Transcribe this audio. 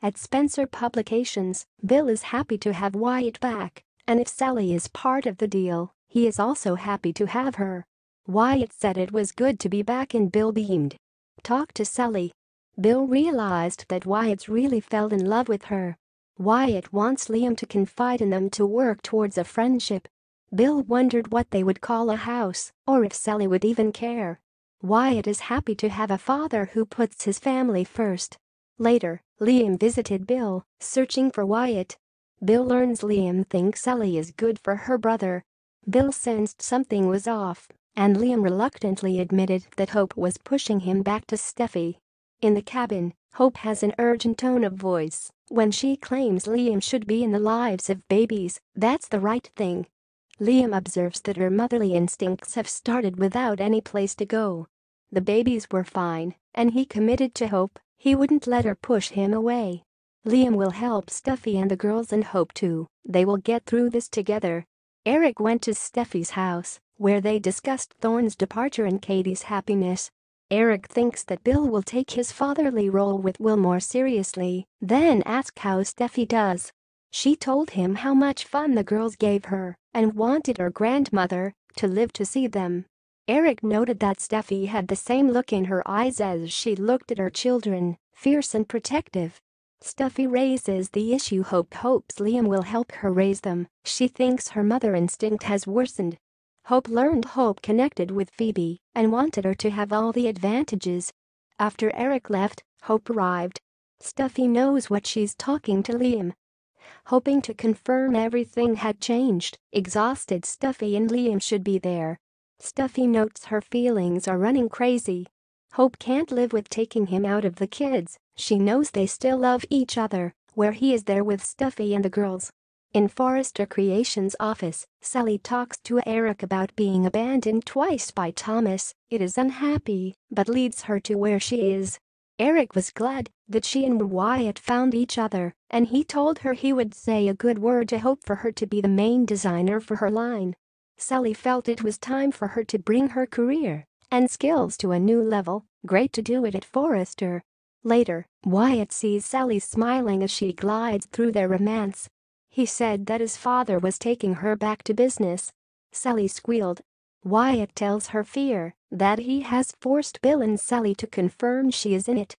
At Spencer Publications, Bill is happy to have Wyatt back, and if Sally is part of the deal, he is also happy to have her. Wyatt said it was good to be back and Bill beamed. Talk to Sally. Bill realized that Wyatt really fell in love with her. Wyatt wants Liam to confide in them to work towards a friendship. Bill wondered what they would call a house or if Sally would even care. Wyatt is happy to have a father who puts his family first. Later, Liam visited Bill, searching for Wyatt. Bill learns Liam thinks Ellie is good for her brother. Bill sensed something was off, and Liam reluctantly admitted that Hope was pushing him back to Steffy. In the cabin, Hope has an urgent tone of voice when she claims Liam should be in the lives of babies, that's the right thing. Liam observes that her motherly instincts have started without any place to go. The babies were fine, and he committed to Hope he wouldn't let her push him away. Liam will help Steffy and the girls and Hope too, they will get through this together. Eric went to Steffy's house, where they discussed Thorne's departure and Katie's happiness. Eric thinks that Bill will take his fatherly role with Will more seriously, then ask how Steffy does. She told him how much fun the girls gave her and wanted her grandmother to live to see them. Eric noted that Steffy had the same look in her eyes as she looked at her children, fierce and protective. Steffy raises the issue Hope hopes Liam will help her raise them, she thinks her mother instinct has worsened. Hope learned Hope connected with Phoebe and wanted her to have all the advantages. After Eric left, Hope arrived. Steffy knows what she's talking to Liam. Hoping to confirm everything had changed, exhausted Steffy and Liam should be there Steffy notes her feelings are running crazy. Hope can't live with taking him out of the kids, she knows they still love each other, where he is there with Steffy and the girls. In Forrester Creations' office, Sally talks to Eric about being abandoned twice by Thomas, it is unhappy, but leads her to where she is. Eric was glad that she and Wyatt found each other, and he told her he would say a good word to Hope for her to be the main designer for her line. Sally felt it was time for her to bring her career and skills to a new level, great to do it at Forrester. Later, Wyatt sees Sally smiling as she glides through their romance. He said that his father was taking her back to business. Sally squealed. Wyatt tells her fear that he has forced Bill and Sally to confirm she is in it